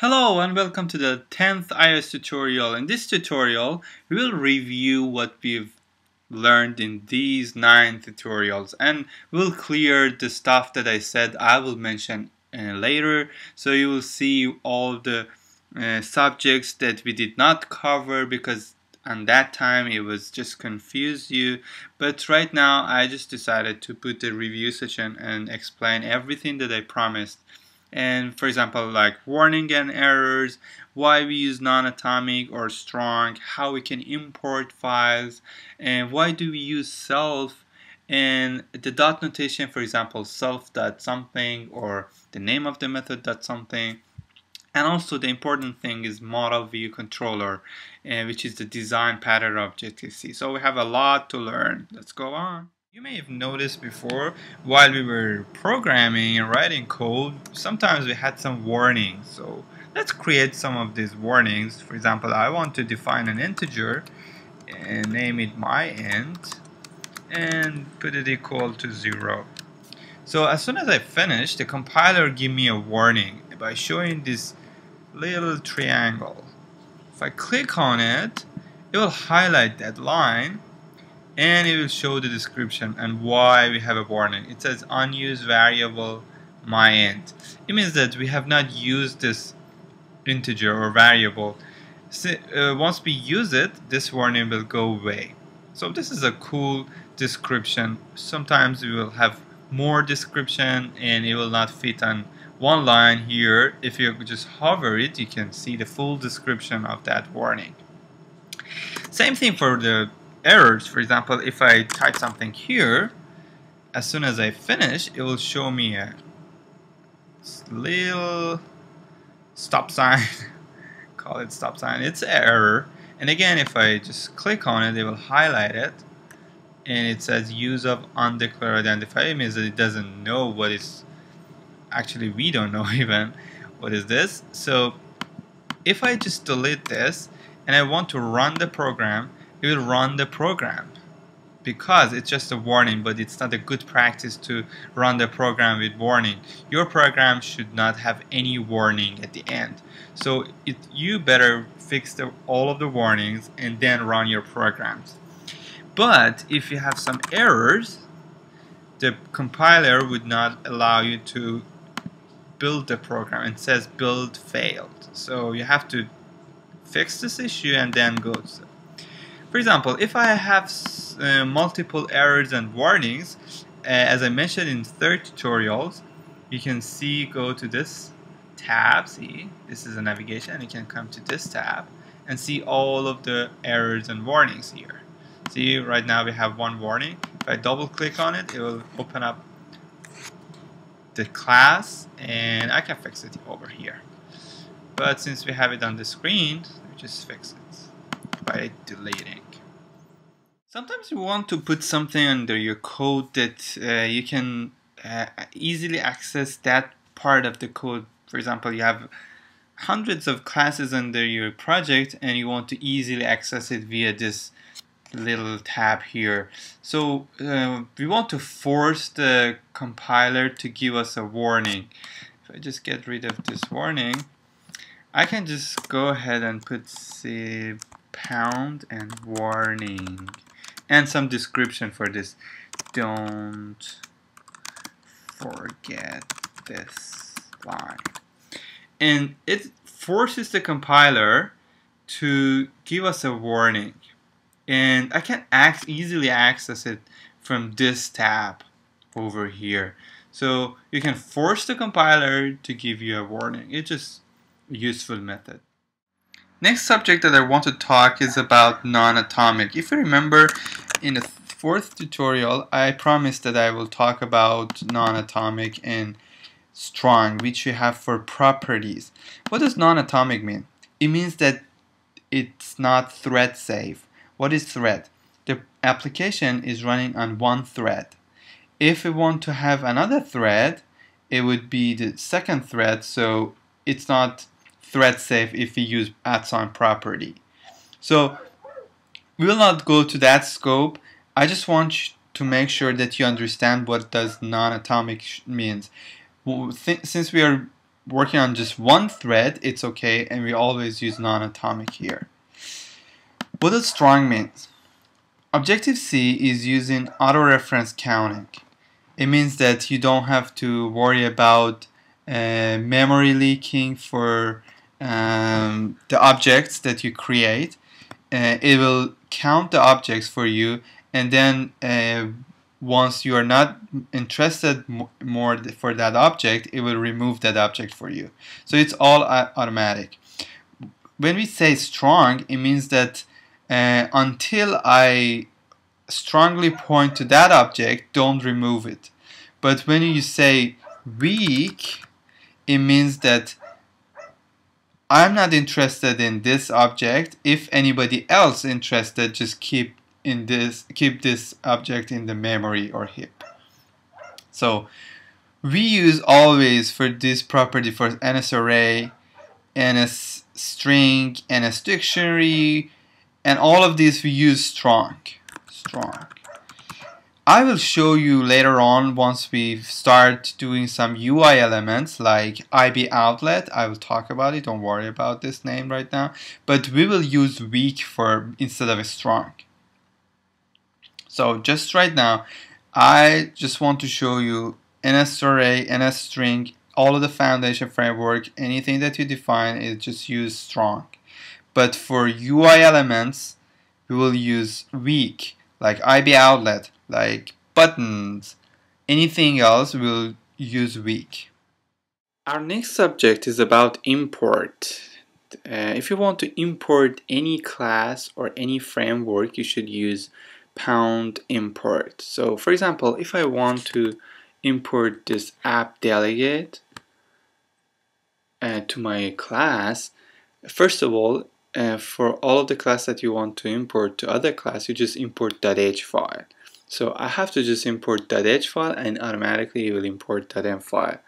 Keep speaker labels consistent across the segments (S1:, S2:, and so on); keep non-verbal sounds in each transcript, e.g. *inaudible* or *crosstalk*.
S1: Hello and welcome to the 10th iOS tutorial. In this tutorial, we will review what we've learned in these 9 tutorials and we'll clear the stuff that I said I will mention uh, later. So you will see all the uh, subjects that we did not cover because and that time it was just confuse you. But right now I just decided to put the review section and explain everything that I promised and for example like warning and errors why we use non-atomic or strong how we can import files and why do we use self and the dot notation for example self dot something or the name of the method dot something. And also the important thing is model view controller uh, which is the design pattern of JTC so we have a lot to learn. Let's go on you may have noticed before while we were programming and writing code, sometimes we had some warnings. So let's create some of these warnings. For example, I want to define an integer and name it my int and put it equal to 0. So as soon as I finish, the compiler give me a warning by showing this little triangle. If I click on it, it will highlight that line and it will show the description and why we have a warning. It says unused variable my int. It means that we have not used this integer or variable. So, uh, once we use it, this warning will go away. So this is a cool description. Sometimes we will have more description and it will not fit on one line here. If you just hover it, you can see the full description of that warning. Same thing for the errors. For example, if I type something here, as soon as I finish, it will show me a little stop sign. *laughs* Call it stop sign. It's an error. And again, if I just click on it, it will highlight it. And it says use of undeclared identifier. It means that it doesn't know what is actually we don't know *laughs* even what is this. So if I just delete this and I want to run the program, it will run the program. Because it's just a warning but it's not a good practice to run the program with warning. Your program should not have any warning at the end. So it, you better fix the, all of the warnings and then run your programs. But if you have some errors the compiler would not allow you to build the program. It says build failed. So you have to fix this issue and then go for example, if I have uh, multiple errors and warnings, uh, as I mentioned in third tutorials, you can see, go to this tab, see, this is a navigation, and you can come to this tab and see all of the errors and warnings here. See, right now we have one warning. If I double click on it, it will open up the class and I can fix it over here. But since we have it on the screen, we just fix it by deleting. Sometimes you want to put something under your code that uh, you can uh, easily access that part of the code. For example, you have hundreds of classes under your project and you want to easily access it via this little tab here. So uh, we want to force the compiler to give us a warning. If I just get rid of this warning, I can just go ahead and put say pound and warning. And some description for this. Don't forget this line. And it forces the compiler to give us a warning. And I can easily access it from this tab over here. So you can force the compiler to give you a warning. It's just a useful method Next subject that I want to talk is about non-atomic. If you remember in the fourth tutorial I promised that I will talk about non-atomic and strong which we have for properties. What does non-atomic mean? It means that it's not thread safe. What is thread? The application is running on one thread. If we want to have another thread it would be the second thread so it's not thread safe if we use at sign property. So we will not go to that scope. I just want to make sure that you understand what does non-atomic means. Since we are working on just one thread, it's okay, and we always use non-atomic here. What does strong means? Objective-C is using auto-reference counting. It means that you don't have to worry about uh, memory leaking for um, the objects that you create. Uh, it will count the objects for you and then uh, once you are not interested more for that object it will remove that object for you so it's all automatic when we say strong it means that uh, until I strongly point to that object don't remove it but when you say weak it means that I'm not interested in this object if anybody else interested just keep in this keep this object in the memory or heap. So we use always for this property for NS array, NS string, NS dictionary, and all of these we use strong. Strong. I will show you later on once we start doing some UI elements like IB outlet. I will talk about it. Don't worry about this name right now. But we will use weak for instead of strong. So just right now, I just want to show you NS array, NS string, all of the foundation framework, anything that you define is just use strong. But for UI elements, we will use weak, like IB outlet, like buttons. Anything else, we'll use weak. Our next subject is about import. Uh, if you want to import any class or any framework, you should use pound import. So for example, if I want to import this app delegate uh, to my class, first of all, uh, for all of the class that you want to import to other class, you just import .h file. So I have to just import .h file and automatically it will import .m file.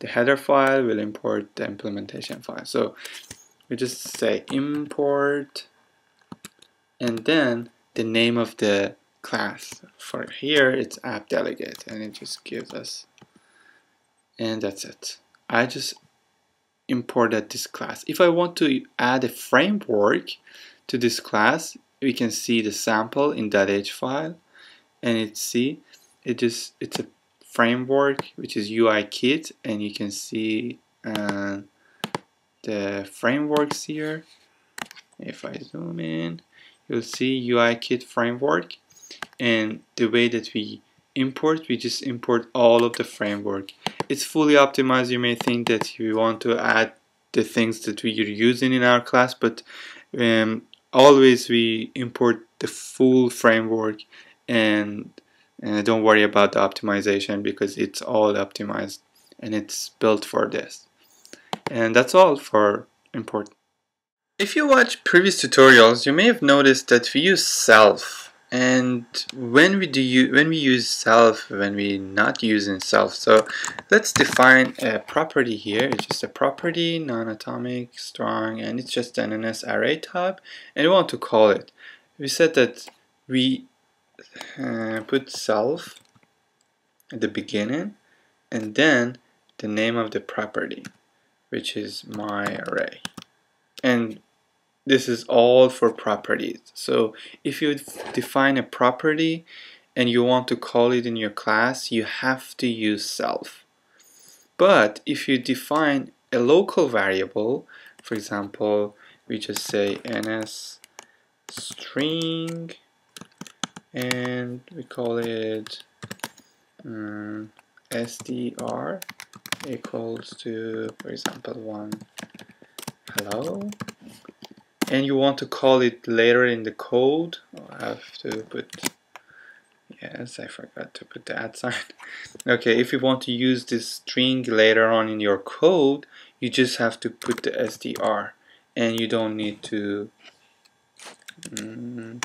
S1: The header file will import the implementation file. So we just say import and then the name of the class. For here, it's app delegate, and it just gives us, and that's it. I just imported this class. If I want to add a framework to this class, we can see the sample in .h file, and it see it just it's a framework which is UI kit, and you can see uh, the frameworks here. If I zoom in, you'll see UI kit framework and the way that we import we just import all of the framework it's fully optimized you may think that you want to add the things that we are using in our class but um, always we import the full framework and uh, don't worry about the optimization because it's all optimized and it's built for this and that's all for import if you watch previous tutorials, you may have noticed that we use self. And when we do you when we use self, when we're not using self, so let's define a property here. It's just a property, non-atomic, strong, and it's just an NS array type, and we want to call it. We said that we uh, put self at the beginning, and then the name of the property, which is my array. And this is all for properties. So if you define a property and you want to call it in your class, you have to use self. But if you define a local variable, for example, we just say ns string and we call it um, equals to, for example, one. Hello? And you want to call it later in the code? I have to put yes I forgot to put the at sign. *laughs* Okay if you want to use this string later on in your code you just have to put the str and you don't need to mm,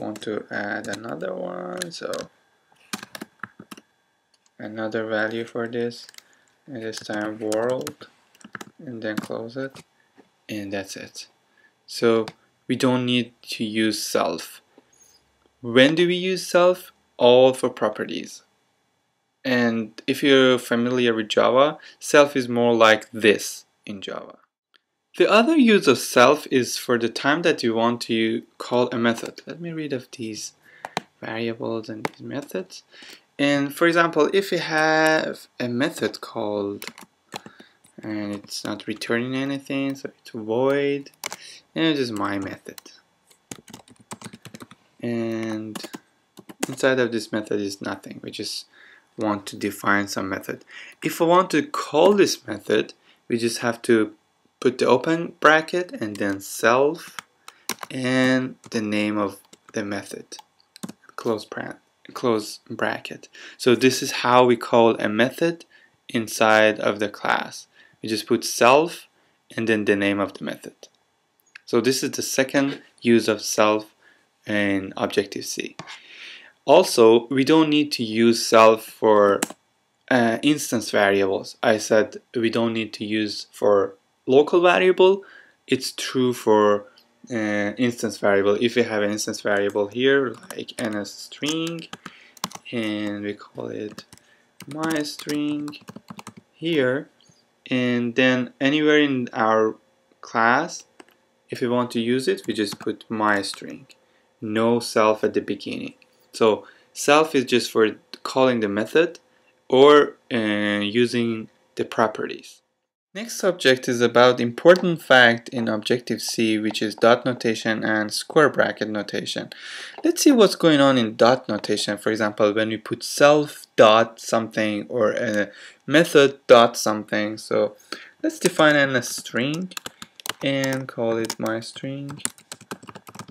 S1: want to add another one so another value for this and this time world and then close it and that's it. So we don't need to use self. When do we use self? All for properties. and if you're familiar with Java, self is more like this in Java. The other use of self is for the time that you want to call a method. Let me read of these variables and these methods. And for example, if you have a method called and it's not returning anything, so it's void, and it is my method. And inside of this method is nothing. We just want to define some method. If I want to call this method, we just have to put the open bracket and then self and the name of the method. Close bracket close bracket. So this is how we call a method inside of the class. We just put self and then the name of the method. So this is the second use of self in Objective-C also we don't need to use self for uh, instance variables. I said we don't need to use for local variable, it's true for uh, instance variable. If we have an instance variable here, like ns string, and we call it my string here, and then anywhere in our class, if we want to use it, we just put my string. No self at the beginning. So self is just for calling the method or uh, using the properties. Next subject is about important fact in Objective-C which is dot notation and square bracket notation. Let's see what's going on in dot notation. For example, when we put self dot something or a method dot something. So let's define a string and call it my string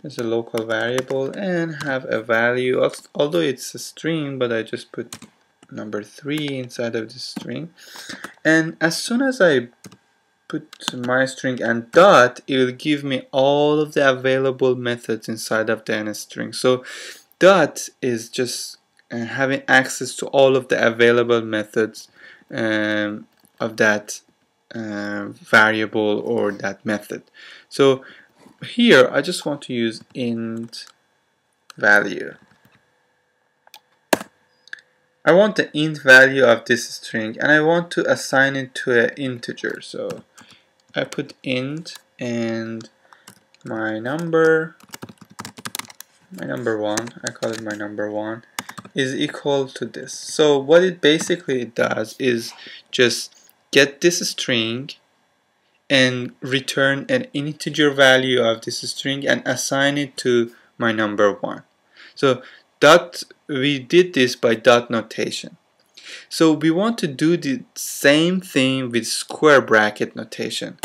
S1: as a local variable and have a value, of, although it's a string, but I just put number 3 inside of the string. And as soon as I put my string and dot it will give me all of the available methods inside of the string. So dot is just uh, having access to all of the available methods um, of that uh, variable or that method. So here I just want to use int value I want the int value of this string and I want to assign it to an integer. So I put int and my number my number one I call it my number one is equal to this. So what it basically does is just get this string and return an integer value of this string and assign it to my number one. So dot we did this by dot notation. So we want to do the same thing with square bracket notation.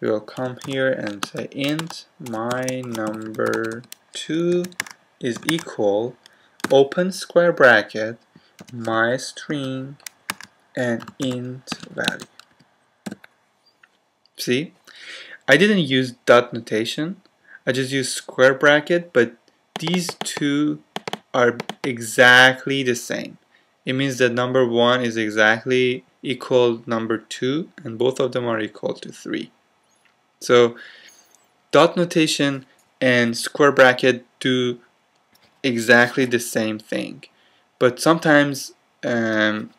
S1: We will come here and say int my number 2 is equal open square bracket my string and int value. See? I didn't use dot notation. I just used square bracket but these two are exactly the same. It means that number 1 is exactly equal number 2 and both of them are equal to 3. So dot notation and square bracket do exactly the same thing. But sometimes um,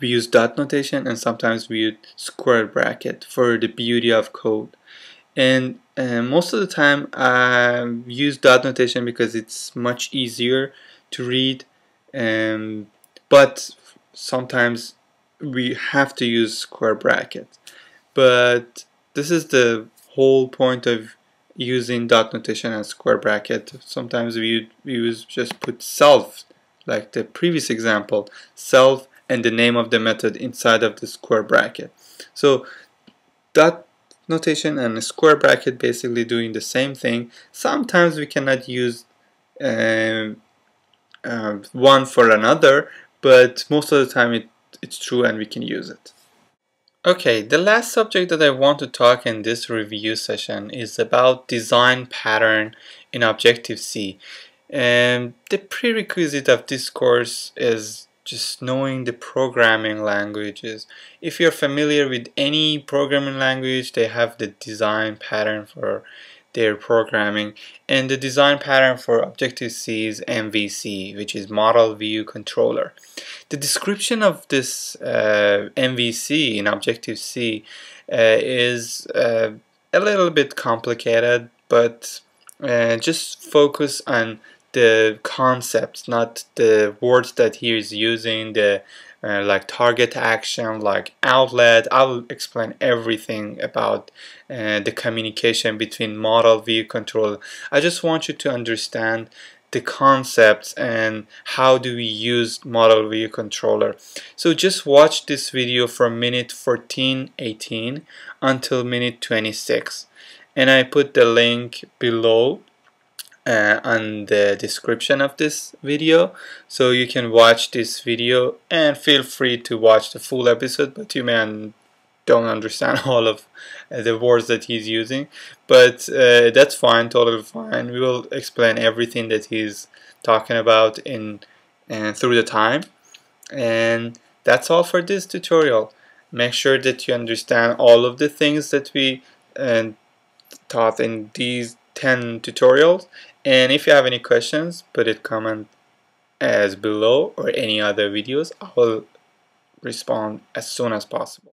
S1: we use dot notation and sometimes we use square bracket for the beauty of code. And uh, most of the time I use dot notation because it's much easier to read um, but sometimes we have to use square brackets. But this is the whole point of using dot notation and square bracket. Sometimes we use just put self like the previous example self and the name of the method inside of the square bracket. So dot notation and square bracket basically doing the same thing. Sometimes we cannot use um, uh, one for another, but most of the time it, it's true and we can use it. Okay, the last subject that I want to talk in this review session is about design pattern in Objective-C. And the prerequisite of this course is just knowing the programming languages. If you're familiar with any programming language, they have the design pattern for their programming and the design pattern for Objective-C is MVC which is Model View Controller. The description of this uh, MVC in Objective-C uh, is uh, a little bit complicated but uh, just focus on the concepts not the words that he is using the uh, like target action, like outlet. I'll explain everything about uh, the communication between model view control. I just want you to understand the concepts and how do we use model view controller. So just watch this video from minute 14, 18 until minute 26 and I put the link below uh, on the description of this video. So you can watch this video and feel free to watch the full episode but you may don't understand *laughs* all of uh, the words that he's using. But uh, that's fine totally fine. We will explain everything that he's talking about in and through the time. And that's all for this tutorial. Make sure that you understand all of the things that we uh, taught in these 10 tutorials. And if you have any questions put it comment as below or any other videos. I will respond as soon as possible